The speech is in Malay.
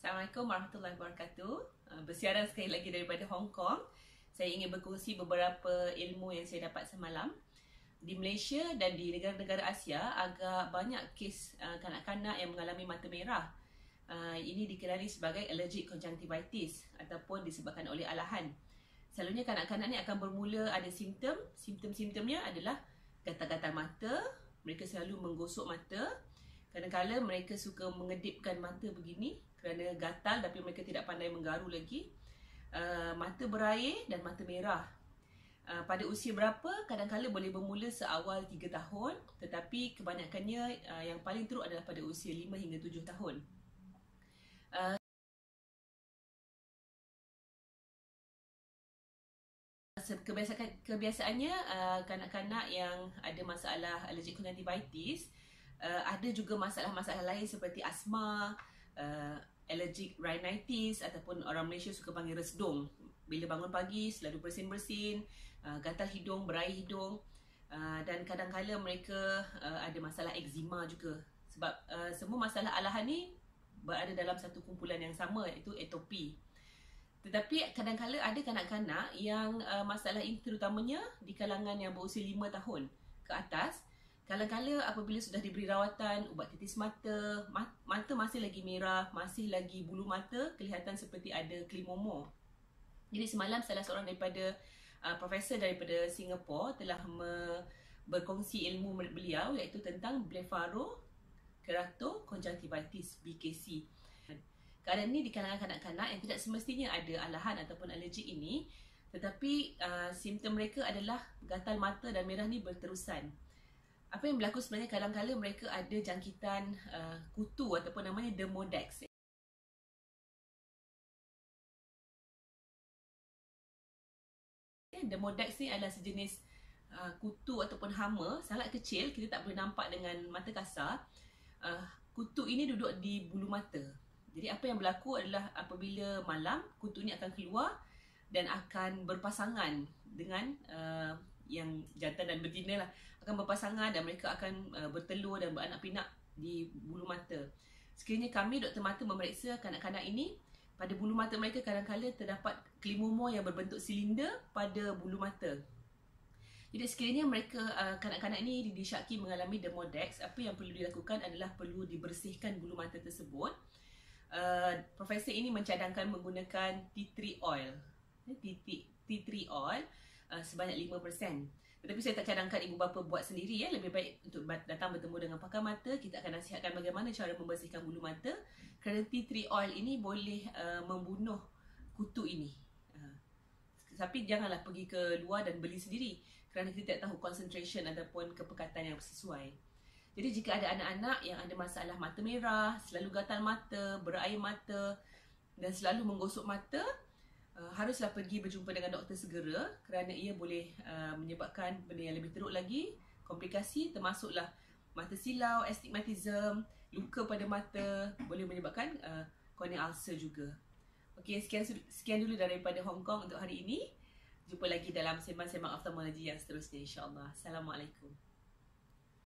Assalamualaikum warahmatullahi wabarakatuh. Uh, bersiaran sekali lagi daripada Hong Kong. Saya ingin berkongsi beberapa ilmu yang saya dapat semalam. Di Malaysia dan di negara-negara Asia agak banyak kes uh, kanak-kanak yang mengalami mata merah. Uh, ini dikenali sebagai allergic conjunctivitis ataupun disebabkan oleh alahan. Selalunya kanak-kanak ni akan bermula ada simptom. Simptom-simptomnya adalah gatal-gatal mata, mereka selalu menggosok mata. Kadang-kadang mereka suka mengedipkan mata begini kerana gatal tapi mereka tidak pandai menggaru lagi. Uh, mata berair dan mata merah. Uh, pada usia berapa? Kadang-kadang boleh bermula seawal 3 tahun tetapi kebanyakannya uh, yang paling teruk adalah pada usia 5 hingga 7 tahun. Uh, kebiasaan kebiasaannya uh, kanak-kanak yang ada masalah allergic conjunctivitis uh, ada juga masalah-masalah lain seperti asma uh, allergic rhinitis ataupun orang Malaysia suka panggil resdung. Bila bangun pagi selalu bersin-bersin, uh, gatal hidung, berair hidung uh, dan kadang-kadang mereka uh, ada masalah eczema juga. Sebab uh, semua masalah alahan ni berada dalam satu kumpulan yang sama iaitu atopi. Tetapi kadang-kadang ada kanak-kanak yang uh, masalah ini terutamanya di kalangan yang berusia 5 tahun ke atas Kala-kala apabila sudah diberi rawatan, ubat titis mata, mata masih lagi merah, masih lagi bulu mata, kelihatan seperti ada klimomo. Jadi semalam salah seorang daripada uh, profesor daripada Singapura telah me- berkongsi ilmu beliau iaitu tentang blepharokeratoconjunctivitis BKC. Keadaan ini di kalangan kanak-kanak yang tidak semestinya ada alahan ataupun alergi ini tetapi uh, simptom mereka adalah gatal mata dan merah ni berterusan apa yang berlaku sebenarnya kadang-kadang mereka ada jangkitan uh, kutu ataupun namanya demodex. Demodex ni adalah sejenis uh, kutu ataupun hama sangat kecil, kita tak boleh nampak dengan mata kasar. Uh, kutu ini duduk di bulu mata. Jadi apa yang berlaku adalah apabila malam kutu ini akan keluar dan akan berpasangan dengan uh, yang jantan dan betina lah akan berpasangan dan mereka akan uh, bertelur dan beranak pinak di bulu mata. Sekiranya kami doktor mata memeriksa kanak-kanak ini pada bulu mata mereka kadang-kadang terdapat klimomo yang berbentuk silinder pada bulu mata. Jadi sekiranya mereka uh, kanak-kanak ini disyaki mengalami demodex, apa yang perlu dilakukan adalah perlu dibersihkan bulu mata tersebut. Uh, profesor ini mencadangkan menggunakan tea tree oil. Tea, tea tree oil uh, sebanyak 5%. Tetapi saya tak cadangkan ibu bapa buat sendiri ya. Lebih baik untuk datang bertemu dengan pakar mata. Kita akan nasihatkan bagaimana cara membersihkan bulu mata. Kerana tea tree oil ini boleh uh, membunuh kutu ini. Uh, tapi janganlah pergi ke luar dan beli sendiri. Kerana kita tidak tahu concentration ataupun kepekatan yang sesuai. Jadi jika ada anak-anak yang ada masalah mata merah, selalu gatal mata, berair mata dan selalu menggosok mata, Uh, haruslah pergi berjumpa dengan doktor segera kerana ia boleh uh, menyebabkan benda yang lebih teruk lagi komplikasi termasuklah mata silau, astigmatism, luka pada mata boleh menyebabkan uh, corneal ulcer juga. Okey, sekian sekian dulu daripada Hong Kong untuk hari ini. Jumpa lagi dalam sembang-sembang oftalmologi yang seterusnya insya-Allah. Assalamualaikum.